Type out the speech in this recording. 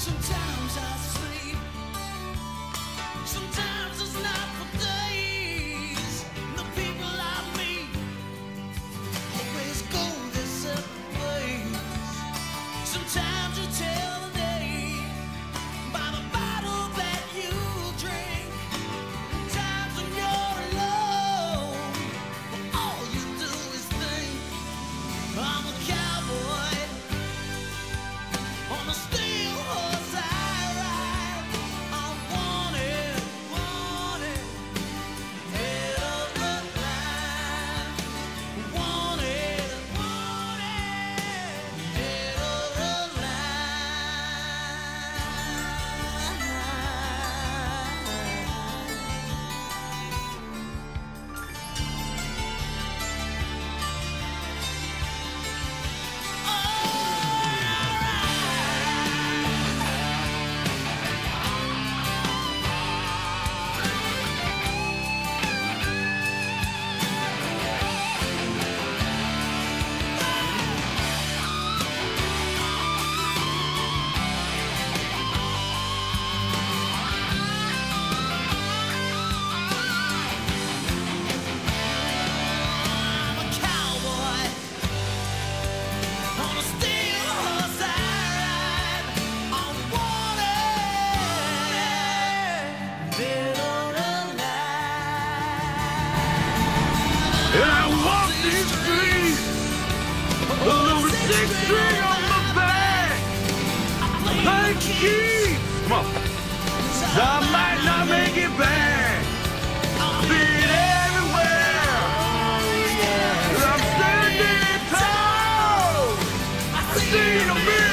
some time. String on the back! Thank you! Come on. I might not make it back. Been everywhere. I'm standing tall. Seen a million.